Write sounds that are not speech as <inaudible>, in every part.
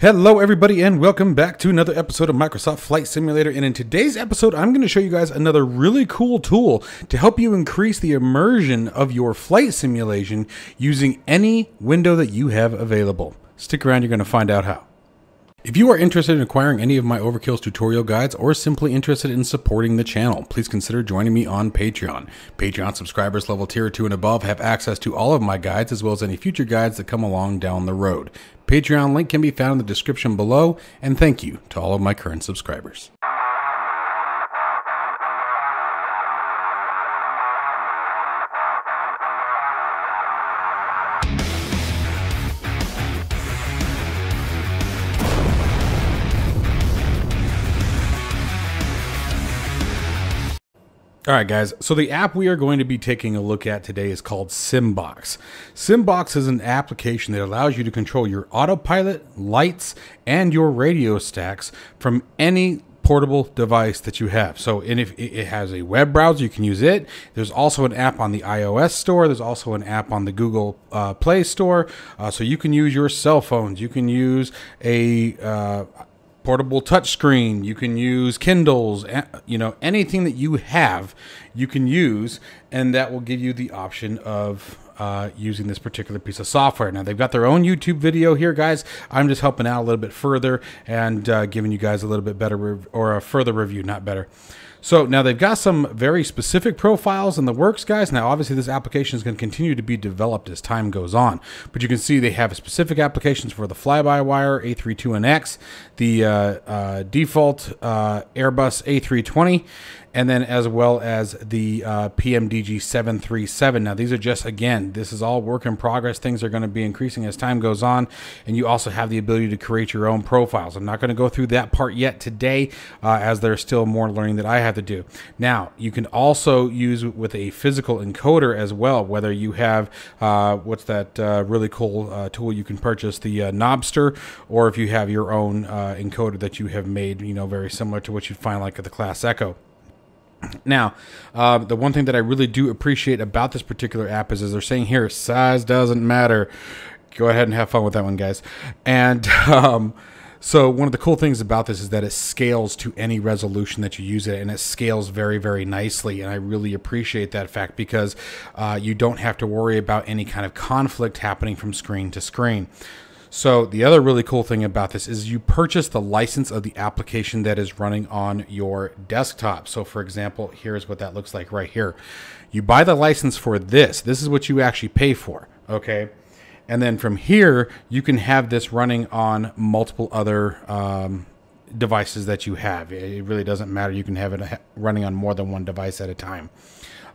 Hello, everybody, and welcome back to another episode of Microsoft Flight Simulator. And in today's episode, I'm going to show you guys another really cool tool to help you increase the immersion of your flight simulation using any window that you have available. Stick around, you're going to find out how. If you are interested in acquiring any of my Overkills tutorial guides or simply interested in supporting the channel, please consider joining me on Patreon. Patreon subscribers level tier 2 and above have access to all of my guides as well as any future guides that come along down the road. Patreon link can be found in the description below, and thank you to all of my current subscribers. All right, guys. So the app we are going to be taking a look at today is called Simbox. Simbox is an application that allows you to control your autopilot, lights, and your radio stacks from any portable device that you have. So, and if it has a web browser, you can use it. There's also an app on the iOS store. There's also an app on the Google uh, Play Store. Uh, so you can use your cell phones. You can use a uh, portable touchscreen. You can use Kindles, you know, anything that you have, you can use, and that will give you the option of uh, using this particular piece of software. Now, they've got their own YouTube video here, guys. I'm just helping out a little bit further and uh, giving you guys a little bit better or a further review, not better. So now they've got some very specific profiles in the works, guys. Now, obviously, this application is going to continue to be developed as time goes on. But you can see they have specific applications for the fly-by-wire A32NX, the uh, uh, default uh, Airbus A320, and then as well as the uh, PMDG 737. Now, these are just, again, this is all work in progress. Things are going to be increasing as time goes on, and you also have the ability to create your own profiles. I'm not going to go through that part yet today, uh, as there's still more learning that I have to do. Now, you can also use with a physical encoder as well, whether you have uh, what's that uh, really cool uh, tool you can purchase, the uh, Knobster, or if you have your own encoder that you have made, you know, very similar to what you'd find like at the Class Echo. Now, uh, the one thing that I really do appreciate about this particular app is, as they're saying here, size doesn't matter. Go ahead and have fun with that one, guys. And <laughs> um, so, one of the cool things about this is that it scales to any resolution that you use it, and it scales very, very nicely. And I really appreciate that fact because uh, you don't have to worry about any kind of conflict happening from screen to screen. So the other really cool thing about this is you purchase the license of the application that is running on your desktop. So for example, here's what that looks like right here. You buy the license for this. This is what you actually pay for. Okay. And then from here, you can have this running on multiple other um, devices that you have. It really doesn't matter. You can have it running on more than one device at a time.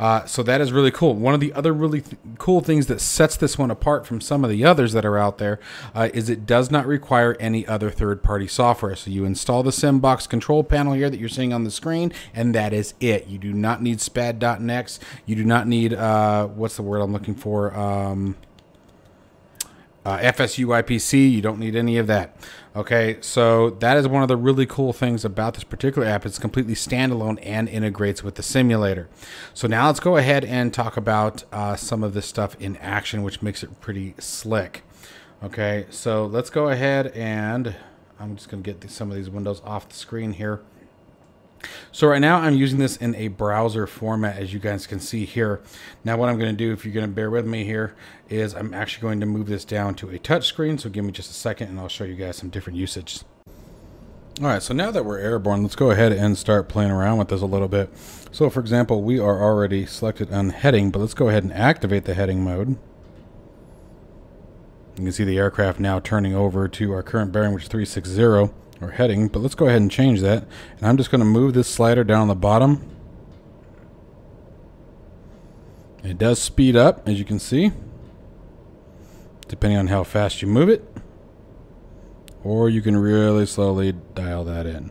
Uh, so that is really cool. One of the other really th- cool things that sets this one apart from some of the others that are out there uh, is it does not require any other third-party software. So you install the Simbox control panel here that you're seeing on the screen, and that is it. You do not need SPAD.neXt. You do not need uh, what's the word I'm looking for. Um, uh, FSUIPC. You don't need any of that. Okay, so that is one of the really cool things about this particular app. It's completely standalone and integrates with the simulator. So now let's go ahead and talk about uh, some of this stuff in action, which makes it pretty slick. Okay, so let's go ahead and I'm just going to get some of these windows off the screen here. So right now I'm using this in a browser format as you guys can see here. Now what I'm going to do, if you're going to bear with me here, is I'm actually going to move this down to a touch screen. So give me just a second and I'll show you guys some different usage. All right, so now that we're airborne, let's go ahead and start playing around with this a little bit. So for example, we are already selected on heading, but let's go ahead and activate the heading mode. You can see the aircraft now turning over to our current bearing, which is 360 or heading, but let's go ahead and change that. And I'm just going to move this slider down the bottom. It does speed up, as you can see, depending on how fast you move it. Or you can really slowly dial that in.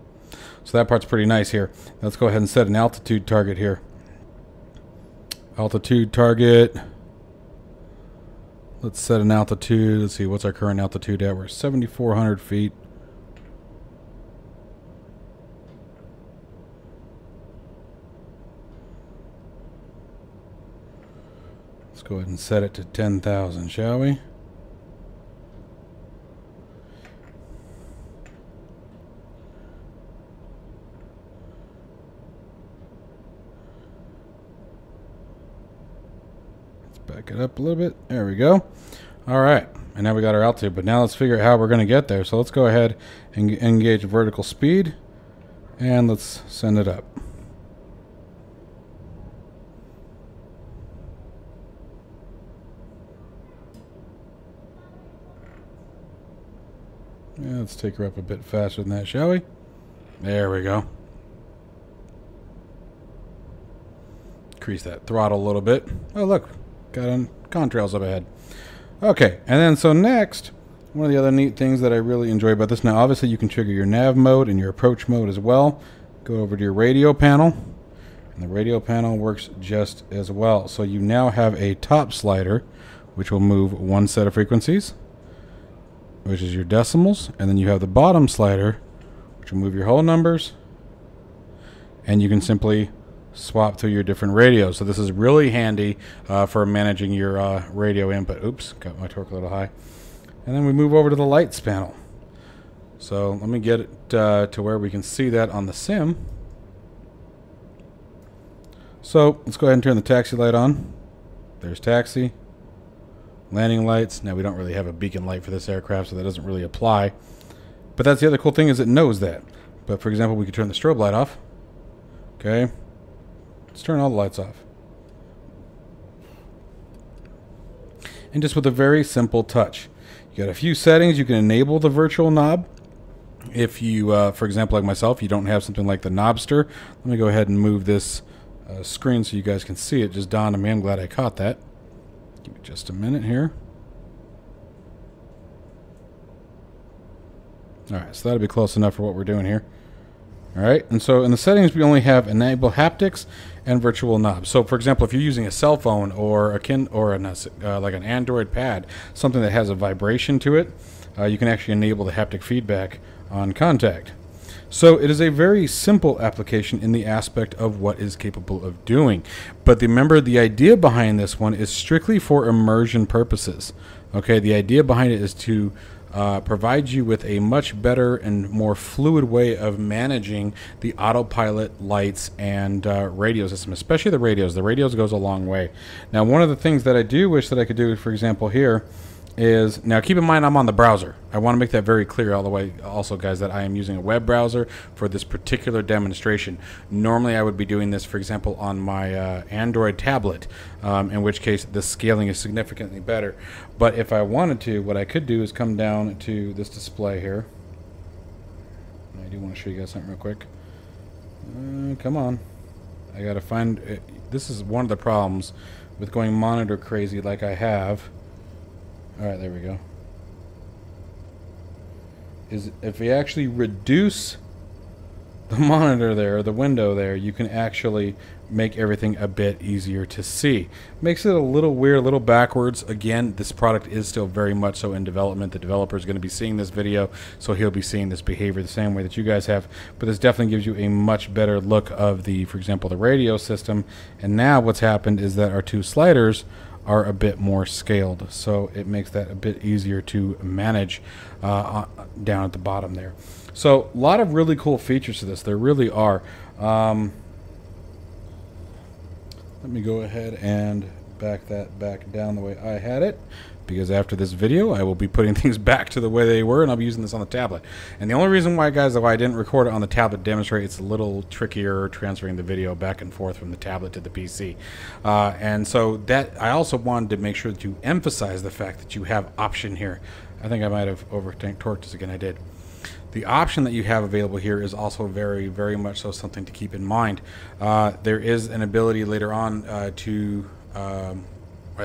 So that part's pretty nice here. Let's go ahead and set an altitude target here. Altitude target. Let's set an altitude. Let's see, what's our current altitude at? We're 7,400 feet. go ahead and set it to 10,000, shall we? Let's back it up a little bit. There we go. All right, and now we got our altitude, but now let's figure out how we're going to get there. So let's go ahead and engage vertical speed, and let's send it up. Let's take her up a bit faster than that, shall we? There we go. Increase that throttle a little bit. Oh, look. Got on contrails up ahead. Okay, and then so next, one of the other neat things that I really enjoy about this, now obviously you can trigger your nav mode and your approach mode as well. Go over to your radio panel, and the radio panel works just as well. So you now have a top slider, which will move one set of frequencies which is your decimals, and then you have the bottom slider, which will move your whole numbers, and you can simply swap through your different radios. So this is really handy uh, for managing your uh, radio input. Oops, got my torque a little high. And then we move over to the lights panel. So let me get it uh, to where we can see that on the sim. So let's go ahead and turn the taxi light on. There's taxi landing lights. Now we don't really have a beacon light for this aircraft, so that doesn't really apply. But that's the other cool thing is it knows that. But for example, we could turn the strobe light off. Okay. Let's turn all the lights off. And just with a very simple touch. You got a few settings. You can enable the virtual knob. If you, uh, for example, like myself, you don't have something like the Knobster. Let me go ahead and move this uh, screen so you guys can see it. Just dawned on me. I'm glad I caught that. Give me just a minute here. Alright, so that'll be close enough for what we're doing here. Alright, and so in the settings we only have enable haptics and virtual knobs. So for example, if you're using a cell phone or a kin or an, uh, like an Android pad, something that has a vibration to it, uh, you can actually enable the haptic feedback on contact. So it is a very simple application in the aspect of what is capable of doing. But remember, the idea behind this one is strictly for immersion purposes. Okay, the idea behind it is to uh, provide you with a much better and more fluid way of managing the autopilot lights and uh, radio system, especially the radios. The radios goes a long way. Now, one of the things that I do wish that I could do, for example, here is now keep in mind I'm on the browser. I want to make that very clear all the way also guys that I am using a web browser for this particular demonstration. Normally I would be doing this for example on my uh, Android tablet um, in which case the scaling is significantly better. But if I wanted to what I could do is come down to this display here. I do want to show you guys something real quick. Uh, come on. I gotta find it. Uh, this is one of the problems with going monitor crazy like I have Alright, there we go. Is if we actually reduce the <laughs> monitor there, the window there, you can actually make everything a bit easier to see. Makes it a little weird, a little backwards. Again, this product is still very much so in development. The developer is going to be seeing this video, so he'll be seeing this behavior the same way that you guys have. But this definitely gives you a much better look of the, for example, the radio system. And now what's happened is that our two sliders are a bit more scaled. So it makes that a bit easier to manage uh, down at the bottom there. So a lot of really cool features to this. There really are. Um, let me go ahead and back that back down the way I had it because after this video I will be putting <laughs> things back to the way they were and I'll be using this on the tablet. And the only reason why guys why I didn't record it on the tablet demonstrate it's a little trickier transferring the video back and forth from the tablet to the PC. Uh, and so that I also wanted to make sure you emphasize the fact that you have option here. I think I might have over torqued this again I did. The option that you have available here is also very, very much so something to keep in mind. Uh, there is an ability later on uh, to um,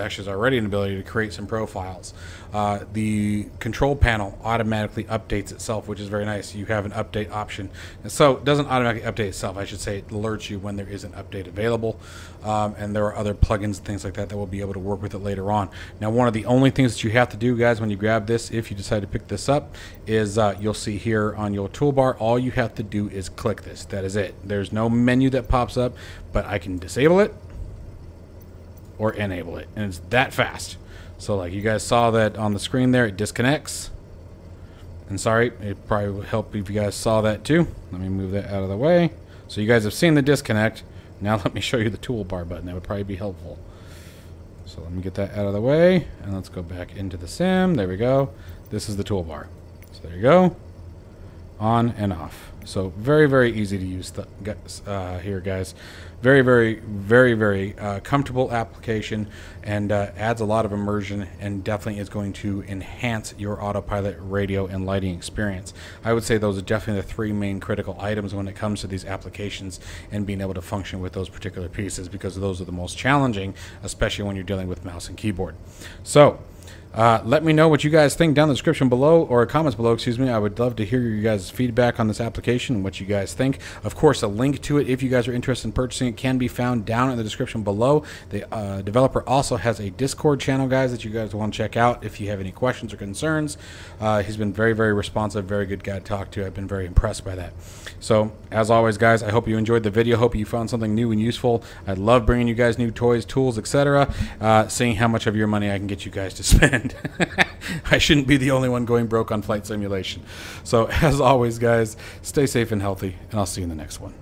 actually there's already an ability to create some profiles. Uh, the control panel automatically updates itself, which is very nice. You have an update option. And so it doesn't automatically update itself. I should say it alerts you when there is an update available. Um, and there are other plugins and things like that that will be able to work with it later on. Now, one of the only things that you have to do, guys, when you grab this, if you decide to pick this up, is uh, you'll see here on your toolbar, all you have to do is click this. That is it. There's no menu that pops up, but I can disable it or enable it. And it's that fast. So like you guys saw that on the screen there, it disconnects. And sorry, it probably would help if you guys saw that too. Let me move that out of the way. So you guys have seen the disconnect. Now <laughs> let me show you the toolbar button. That would probably be helpful. So let me get that out of the way, and let's go back into the sim. There we go. This is the toolbar. So there you go. On and off. So very, very easy to use uh, here, guys. Very, very, very, very uh, comfortable application and uh, adds a lot of immersion and definitely is going to enhance your autopilot radio and lighting experience. I would say those are definitely the three main critical items when it comes to these applications and being able to function with those particular pieces because those are the most challenging, especially when you're dealing with mouse and keyboard. So, uh, let me know what you guys think down in the description below or comments below. Excuse me. I would love to hear your guys' feedback on this application and what you guys think. Of course, a link to it if you guys are interested in purchasing it can be found down in the description below. The uh, developer also has a Discord channel, guys, that you guys want to check out if you have any questions or concerns. Uh, he's been very, very responsive, very good guy to talk to. I've been very impressed by that. So, as always, guys, I hope you enjoyed the video. Hope you found something new and useful. I love bringing you guys new toys, tools, etc. Uh, seeing how much of your money I can get you guys to <laughs> spend. <laughs> I shouldn't be the only one going broke on flight simulation. So, <laughs> as always, guys, stay safe and healthy, and I'll see you in the next one.